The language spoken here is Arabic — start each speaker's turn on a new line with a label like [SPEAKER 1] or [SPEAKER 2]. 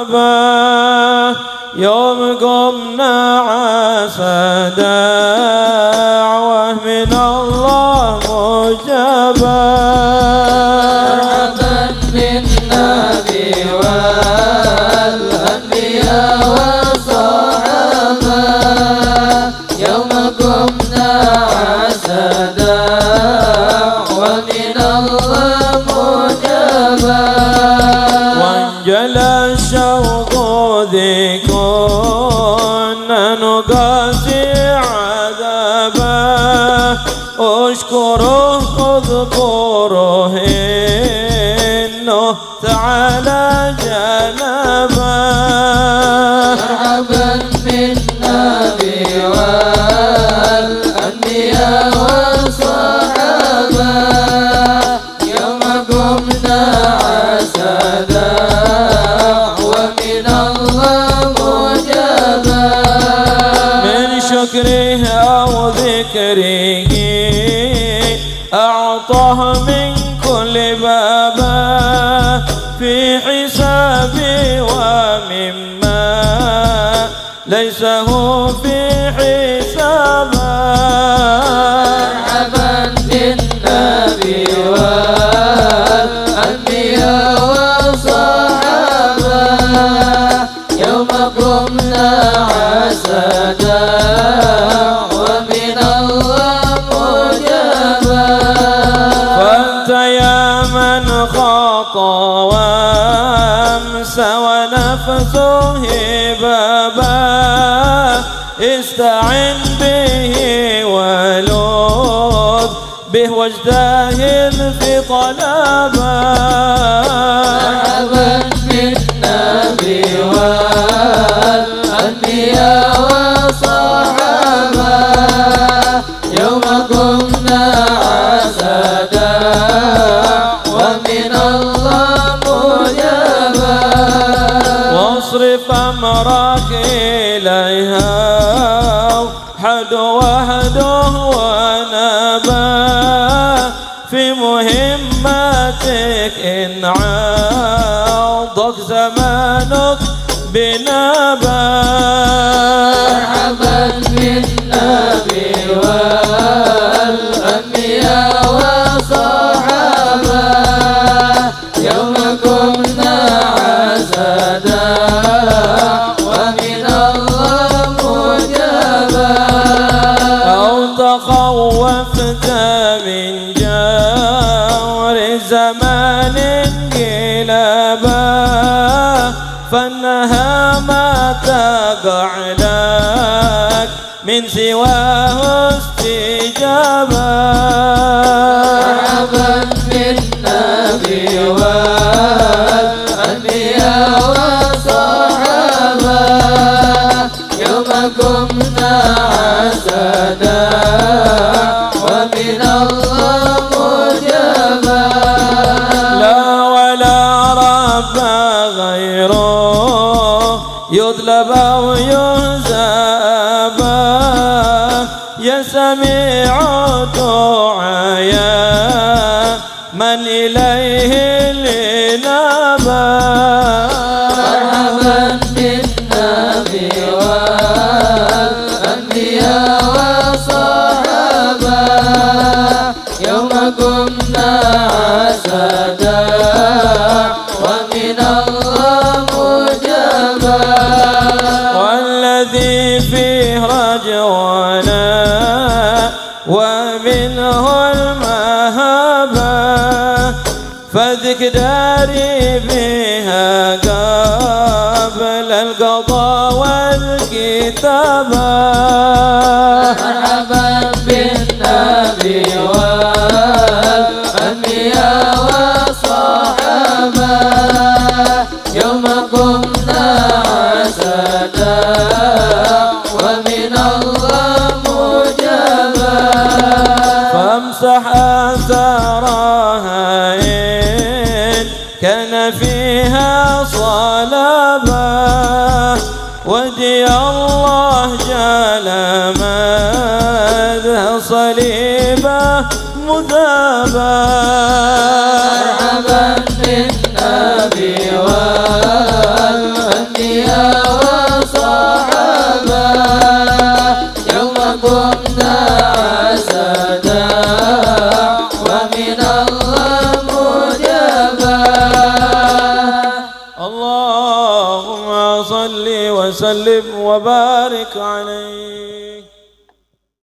[SPEAKER 1] صحابة يوم اذكره اذكره إنه تعالى جلبه
[SPEAKER 2] مرحبا بالنبي والأنبياء والصحابة. يوم قمنا عسدا ومن الله مجابا.
[SPEAKER 1] من شكره أو ذكره أعطاه من كل بابا في حسابي ومما ليس هو في استعن به ولوذ به واجتهد في طلبة.
[SPEAKER 2] بالنبي والأنبياء وصحابة يوم
[SPEAKER 1] أمرك إليها وحد وحده ونبا. في مهمتك إن عضك زمانك بنبا.
[SPEAKER 2] مرحبا بالنبي والأنبياء.
[SPEAKER 1] زمان قلبا فإنها ما تقع لك. من سواه استجابا.
[SPEAKER 2] مرحبا بالنبي والأنبياء وصحابة. يوم كنا عسدا
[SPEAKER 1] غيره يطلب أو يهزب يا سميع دعايا من إليه فذك داري بها قبل القضاء والكتابة.
[SPEAKER 2] مرحبا بالنبي والأنبياء وصحابه يوم قمنا عسدا ومن الله مجابا.
[SPEAKER 1] فامسح اثرها فيها صلابة ودي الله جل مدها صليبة مذابا
[SPEAKER 2] مرحبا بالنبي
[SPEAKER 1] وسلم وبارك عليه.